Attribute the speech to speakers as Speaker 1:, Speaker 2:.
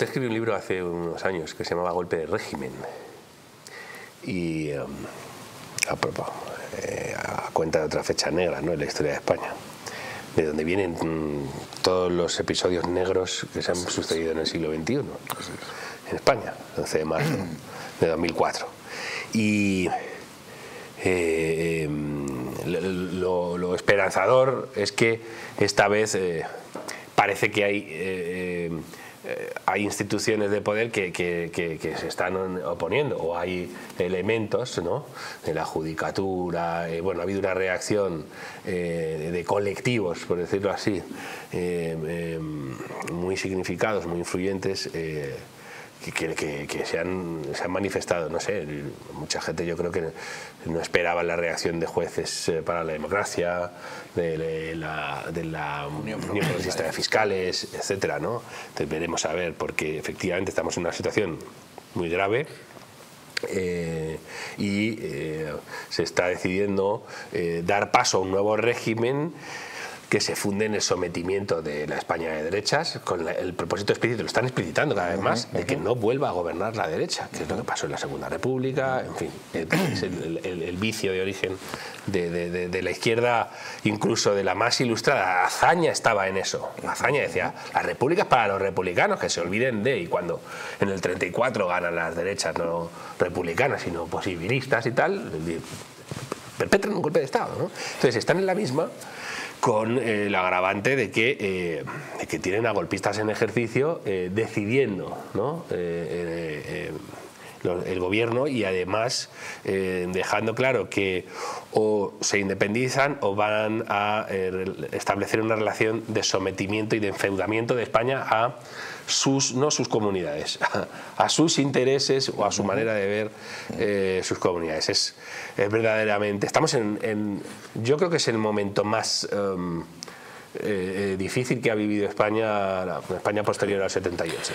Speaker 1: Usted escribió un libro hace unos años que se llamaba Golpe de régimen. Y em, a, eh, a, cuenta de otra fecha negra ¿no? en la historia de España, de donde vienen mm, todos los episodios negros que se han sucedido en el siglo XXI, en España, 11 de marzo de 2004. Y eh, em, lo, esperanzador es que esta vez eh, parece que hay eh, hay instituciones de poder que, se están oponiendo o hay elementos ¿no? de la judicatura, eh, bueno, ha habido una reacción eh, de colectivos, por decirlo así, muy significados, muy influyentes que, se, han, se, han, manifestado, no sé, mucha gente yo creo que no esperaba la reacción de jueces eh, para la democracia, de, la, de la Unión Progresista de Fiscales, etcétera, ¿no? Entonces veremos a ver, porque efectivamente estamos en una situación muy grave. Eh, y eh, se está decidiendo dar paso a un nuevo régimen que se funde en el sometimiento de la España de derechas, con el propósito explícito, lo están explicitando cada vez más, de que no vuelva a gobernar la derecha, que es lo que pasó en la Segunda República, en fin, es el, vicio de origen de, la izquierda, incluso de la más ilustrada. Azaña estaba en eso. Azaña decía, la república es para los republicanos, que se olviden de, y cuando en el 34 ganan las derechas no republicanas, sino posibilistas y tal, perpetran un golpe de Estado. ¿no? Entonces están en la misma con eh, el agravante de que, eh, que, tienen a golpistas en ejercicio eh, decidiendo ¿no? El gobierno y además dejando claro que o se independizan o van a establecer una relación de sometimiento y de enfeudamiento de España a sus, no sus comunidades, a, sus intereses o a su manera de ver eh, sus comunidades. Es, verdaderamente, estamos en, yo creo que es el momento más em, eh, eh, difícil que ha vivido España, España posterior al 78.